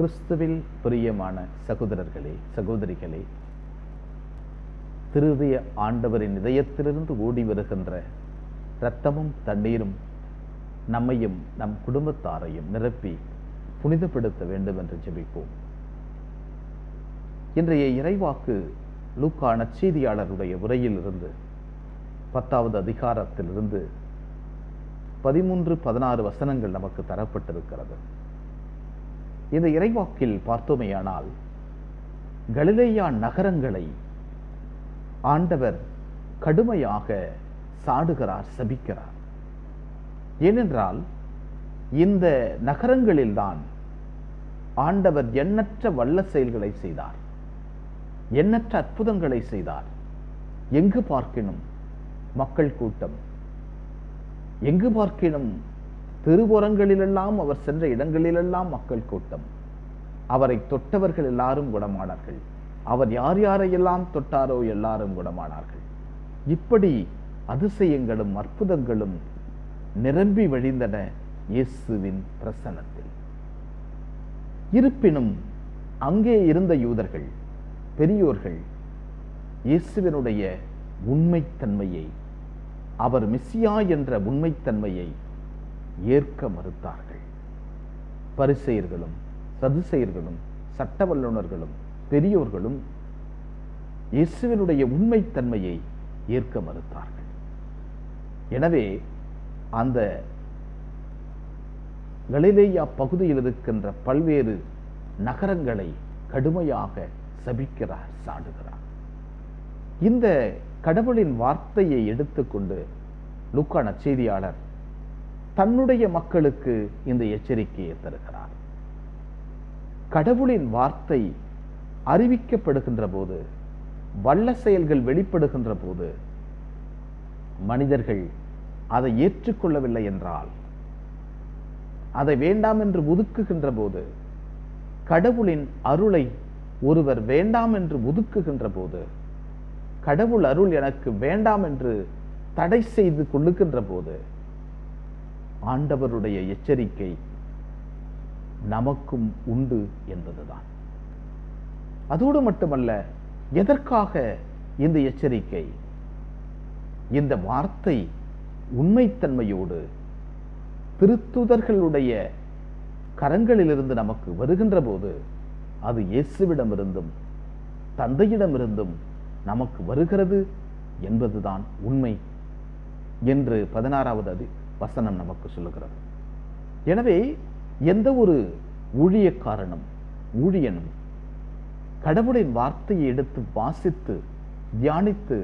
கிறிஸ்துவில் பிரியமான சகோதரர்களே சகோதரிகளே திருதய ஆண்டவரின் இதயத்திலிருந்து ஓடி வருகின்ற இரத்தமும் தண்ணீரும் நம்மையும் நம் குடும்பத்தாரையும் நிரப்பி புனிதப்படுத்த வேண்டும் என்று ஜெபிப்போம். இன்றைய இறைவாக்கு லூக்கா நற்செய்தியாளருடைய உரையிலிருந்து பத்தாவது அதிகாரத்திலிருந்து பதிமூன்று பதினாறு வசனங்கள் நமக்கு தரப்பட்டிருக்கிறது. இந்த இறைவாக்கில் பார்த்தோமேயானால் கலிலேயா நகரங்களை ஆண்டவர் கடுமையாக சாடுகிறார் சபிக்கிறார். ஏனென்றால் இந்த நகரங்களில்தான் ஆண்டவர் எண்ணற்ற வல்ல செயல்களை செய்தார் எண்ணற்ற அற்புதங்களை செய்தார். எங்கு பார்க்கினும் மக்கள் கூட்டம் எங்கு பார்க்கினும் தெருவோரங்களிலெல்லாம் அவர் சென்ற இடங்களிலெல்லாம் மக்கள் கூட்டம். அவரை தொட்டவர்கள் எல்லாரும் குணமானார்கள். அவர் யார் யாரையெல்லாம் தொட்டாரோ எல்லாரும் குணமானார்கள். இப்படி அதிசயங்களும் அற்புதங்களும் நிரம்பி வழிந்தன இயேசுவின் பிரசனத்தில். இருப்பினும் அங்கே இருந்த யூதர்கள் பெரியோர்கள் இயேசுவினுடைய உண்மைத்தன்மையை அவர் மிஸ்ஸியா என்ற உண்மைத்தன்மையை ஏற்க மறுத்தார்கள். பரிசெயர்களும் சதுசெயர்களும் சட்ட வல்லுநர்களும் பெரியோர்களும் இயேசுவினுடைய உண்மைத்தன்மையை ஏற்க மறுத்தார்கள். எனவே அந்த கலிலேயா பகுதியில் இருக்கின்ற பல்வேறு நகரங்களை கடுமையாக சபிக்கிறார் சாடுகிறார். இந்த கடவுளின் வார்த்தையை எடுத்துக்கொண்டு லுக்கான செய்தியாளர் தன்னுடைய மக்களுக்கு இந்த எச்சரிக்கையை தருகிறார். கடவுளின் வார்த்தை அறிவிக்கப்படுகின்ற போது வல்ல செயல்கள் வெளிப்படுகின்ற போது மனிதர்கள் அதை ஏற்றுக்கொள்ளவில்லை என்றால் அதை வேண்டாம் என்று ஒதுக்குகின்ற போது கடவுளின் அருளை ஒருவர் வேண்டாம் என்று ஒதுக்குகின்ற போது கடவுள் அருள் எனக்கு வேண்டாம் என்று தடை செய்து கொள்ளுகின்ற போது ஆண்டவருடைய எச்சரிக்கை நமக்கும் உண்டு என்பதுதான். அதோடு மட்டுமல்ல எதற்காக இந்த எச்சரிக்கை? இந்த வார்த்தை உண்மைத்தன்மையோடு திருத்துதர்களுடைய கரங்களிலிருந்து நமக்கு வருகின்ற போது அது இயேசுவிடமிருந்தும் தந்தையிடமிருந்தும் நமக்கு வருகிறது என்பதுதான் உண்மை. என்று பதினாறாவது அது வசனம் நமக்கு சொல்லுகிறது. எனவே எந்த ஒரு ஊழியக்காரனும் ஊழியனும் கடவுளின் வார்த்தையை எடுத்து வாசித்து தியானித்து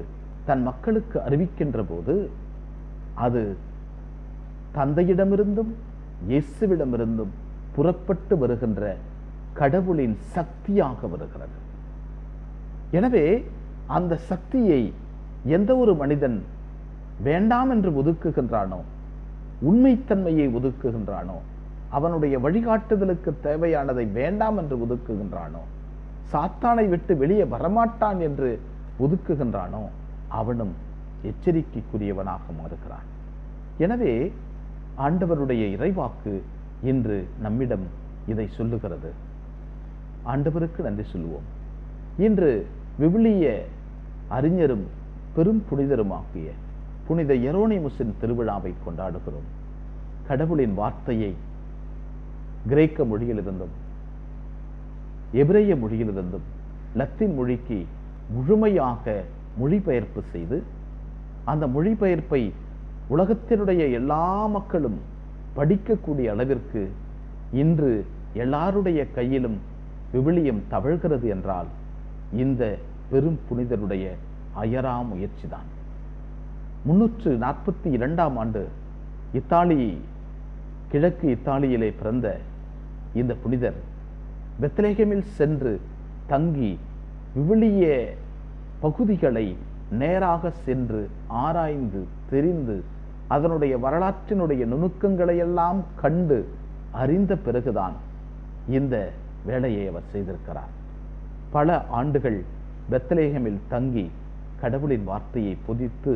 தன் மக்களுக்கு அறிவிக்கின்ற போது அது தந்தையிடமிருந்தும் இயேசுவிடமிருந்தும் புறப்பட்டு வருகின்ற கடவுளின் சக்தியாக வருகிறது. எனவே அந்த சக்தியை எந்த ஒரு மனிதன் வேண்டாம் என்று ஒதுக்குகின்றானோ உண்மைத்தன்மையை ஒதுக்குகின்றானோ? அவனுடைய வழிகாட்டுதலுக்கு தேவையானதை வேண்டாம் என்று ஒதுக்குகின்றானோ? சாத்தானை விட்டு வெளியே வரமாட்டான் என்று ஒதுக்குகின்றானோ? அவனும் எச்சரிக்கைக்குரியவனாக மாறுகிறான். எனவே ஆண்டவருடைய இறைவாக்கு இன்று நம்மிடம் இதை சொல்லுகிறது. ஆண்டவருக்கு நன்றி சொல்லுவோம். இன்று விவிலிய அறிஞரும் பெரும் புனிதருமாகிய புனித எரோனிமுசின் திருவிழாவை கொண்டாடுகிறோம். கடவுளின் வார்த்தையை கிரேக்க மொழியிலிருந்தும் எபிரேய மொழியிலிருந்தும் லத்தீன் மொழிக்கு முழுமையாக மொழிபெயர்ப்பு செய்து அந்த மொழிபெயர்ப்பை உலகத்தினுடைய எல்லா மக்களும் படிக்கக்கூடிய அளவிற்கு இன்று எல்லாருடைய கையிலும் விவிலியம் தவழ்கிறது என்றால் இந்த பெரும் புனிதருடைய அயரா முயற்சிதான் முன்னூற்று நாற்பத்தி இரண்டாம் ஆண்டு இத்தாலி கிழக்கு இத்தாலியிலே பிறந்த இந்த புனிதர் பெத்லேகமில் சென்று தங்கி விவிலிய பகுதிகளை நேராக சென்று ஆராய்ந்து தெரிந்து அதனுடைய வரலாற்றினுடைய நுணுக்கங்களை எல்லாம் கண்டு அறிந்த பிறகுதான் இந்த வேலையை அவர் செய்திருக்கிறார். பல ஆண்டுகள் பெத்லேகமில் தங்கி கடவுளின் வார்த்தையை பொதித்து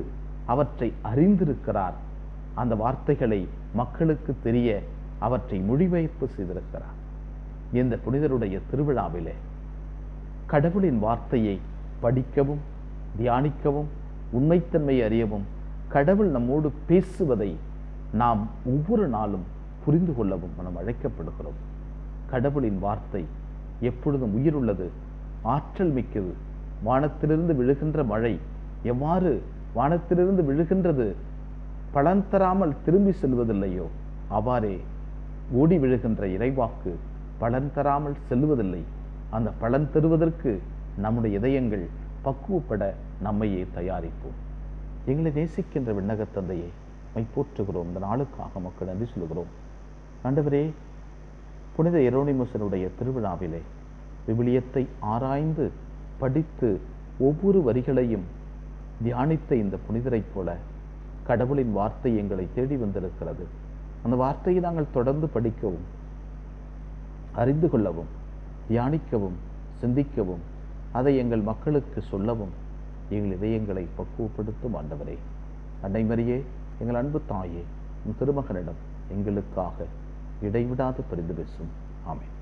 அவற்றை அறிந்திருக்கிறார். அந்த வார்த்தைகளை மக்களுக்கு தெரிய அவற்றை மொழிபெயர்ப்பு செய்திருக்கிறார். இந்த புனிதருடைய திருவிழாவிலே கடவுளின் வார்த்தையை படிக்கவும் தியானிக்கவும் உண்மைத்தன்மை அறியவும் கடவுள் நம்மோடு பேசுவதை நாம் ஒவ்வொரு நாளும் புரிந்து கொள்ளவும் நாம் அழைக்கப்படுகிறோம். கடவுளின் வார்த்தை எப்பொழுதும் உயிருள்ளது ஆற்றல் மிக்கது. வானத்திலிருந்து விழுகின்ற மழை எவ்வாறு வானத்திலிருந்து விழுகின்றது. பலன் தராமல் திரும்பி செல்வதில்லையோ? அவ்வாறே ஓடி விழுகின்ற இறைவாக்கு பலன் தராமல் செல்வதில்லை. அந்த பலன் தருவதற்கு நம்முடைய இதயங்கள் பக்குவப்பட நம்மையே தயாரிப்போம். எங்களை நேசிக்கின்ற விண்ணகத் தந்தையை மை போற்றுகிறோம் இந்த நாளுக்காக மக்கள் நன்றி சொல்கிறோம் ஆண்டவரே புனித எரோனிமுசனுடைய திருவிழாவிலே விவிலியத்தை ஆராய்ந்து படித்து ஒவ்வொரு வரிகளையும் தியானித்த இந்த புனிதரைப் போல கடவுளின் வார்த்தை எங்களை தேடி வந்திருக்கிறது. அந்த வார்த்தையை நாங்கள் தொடர்ந்து படிக்கவும் அறிந்து கொள்ளவும் தியானிக்கவும் சிந்திக்கவும் அதை எங்கள் மக்களுக்கு சொல்லவும் எங்கள் இதயங்களை பக்குவப்படுத்தும் ஆண்டவரே. அன்னை மரியே எங்கள் அன்பு தாயே உன் திருமகனிடம் எங்களுக்காக இடைவிடாது பரிந்து பேசும். ஆமேன்.